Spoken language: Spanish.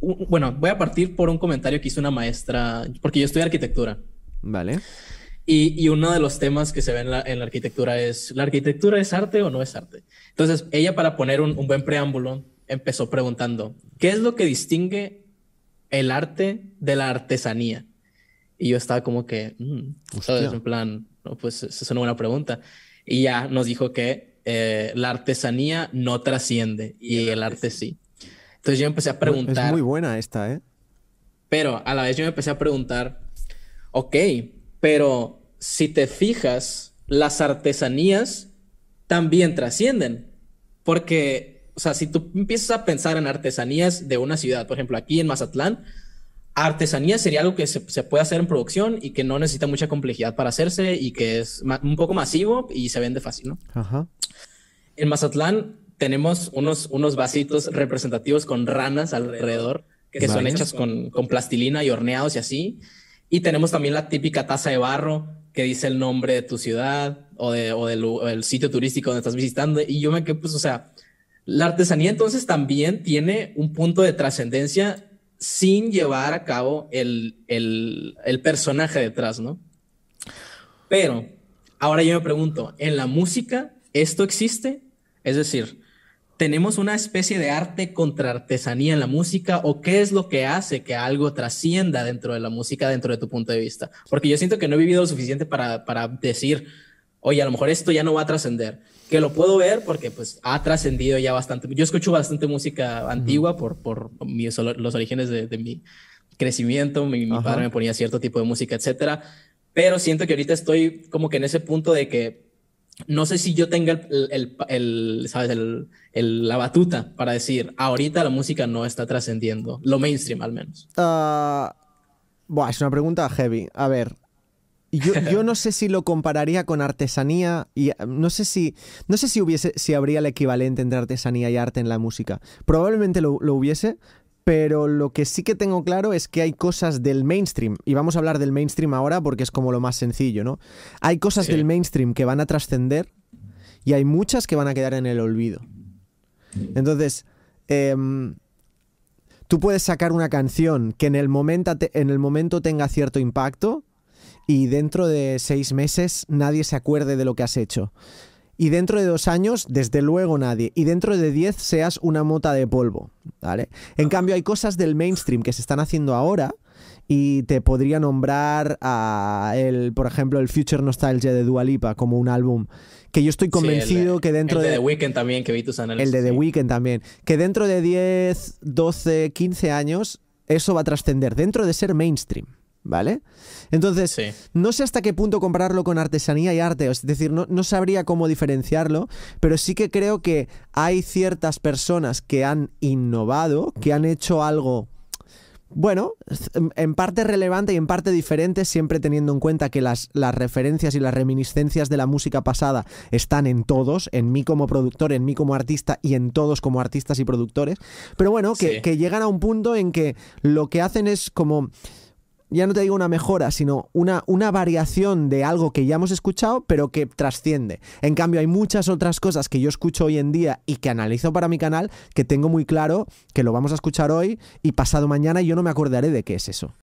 bueno, voy a partir por un comentario que hizo una maestra, porque yo estudio arquitectura. Vale. Y, uno de los temas que se ve en la, arquitectura es, ¿la arquitectura es arte o no es arte? Entonces, ella para poner un, buen preámbulo empezó preguntando, ¿qué es lo que distingue el arte de la artesanía? Y yo estaba como que, mm, ¿sabes? En plan, pues esa es una buena pregunta. Y ya nos dijo que eh, la artesanía no trasciende y el arte sí. Entonces yo empecé a preguntar. Es muy buena esta, ¿eh? Pero a la vez yo me empecé a preguntar, ok, pero si te fijas, las artesanías también trascienden. Porque, o sea, si tú empiezas a pensar en artesanías de una ciudad, por ejemplo, aquí en Mazatlán, artesanía sería algo que se, puede hacer en producción y que no necesita mucha complejidad para hacerse y que es un poco masivo y se vende fácil, ¿no? Ajá. En Mazatlán tenemos unos, unos vasitos representativos con ranas alrededor que son hechas con, con plastilina y horneados y así. Y tenemos también la típica taza de barro que dice el nombre de tu ciudad o, de, o del sitio turístico donde estás visitando. Y yo me quedé, pues, o sea, la artesanía entonces también tiene un punto de trascendencia sin llevar a cabo el, el, el personaje detrás, ¿no? Pero ahora yo me pregunto, ¿en la música esto existe? Es decir, ¿Tenemos una especie de arte contra artesanía en la música o qué es lo que hace que algo trascienda dentro de la música, dentro de tu punto de vista? Porque yo siento que no he vivido lo suficiente para, para decir, oye, a lo mejor esto ya no va a trascender. Que lo puedo ver porque pues ha trascendido ya bastante. Yo escucho bastante música antigua por, por los orígenes de, mi crecimiento. Mi, mi padre me ponía cierto tipo de música, etcétera. Pero siento que ahorita estoy como que en ese punto de que no sé si yo tenga el, el, ¿sabes? El, la batuta para decir, ahorita la música no está trascendiendo, lo mainstream al menos. Uh, es una pregunta heavy. A ver, yo, yo, no sé si lo compararía con artesanía y no sé si no sé si hubiese si habría el equivalente entre artesanía y arte en la música. Probablemente lo, lo hubiese, pero lo que sí que tengo claro es que hay cosas del mainstream, y vamos a hablar del mainstream ahora porque es como lo más sencillo, ¿no? Hay cosas del mainstream que van a trascender y hay muchas que van a quedar en el olvido. Entonces, em, tú puedes sacar una canción que en el, momento, en el momento tenga cierto impacto y dentro de seis meses nadie se acuerde de lo que has hecho. Y dentro de dos años, desde luego nadie. Y dentro de diez seas una mota de polvo. ¿Vale? En cambio, hay cosas del mainstream que se están haciendo ahora. Y te podría nombrar a el, por ejemplo, el Future Nostalgia de Dualipa como un álbum que yo estoy convencido que dentro el de, The Weeknd también, que vi tus análisis. El de The Weeknd también. Que dentro de 10, 12, 15 años, eso va a trascender. Dentro de ser mainstream. ¿Vale? Entonces, no sé hasta qué punto compararlo con artesanía y arte, es decir, no, no, sabría cómo diferenciarlo, pero sí que creo que hay ciertas personas que han innovado, que han hecho algo... Bueno, en parte relevante y en parte diferente, siempre teniendo en cuenta que las, las, referencias y las reminiscencias de la música pasada están en todos, en mí como productor, en mí como artista y en todos como artistas y productores. Pero bueno, que, que llegan a un punto en que lo que hacen es como ya no te digo una mejora, sino una, una variación de algo que ya hemos escuchado, pero que trasciende. En cambio, hay muchas otras cosas que yo escucho hoy en día y que analizo para mi canal que tengo muy claro que lo vamos a escuchar hoy y pasado mañana y yo no me acordaré de qué es eso.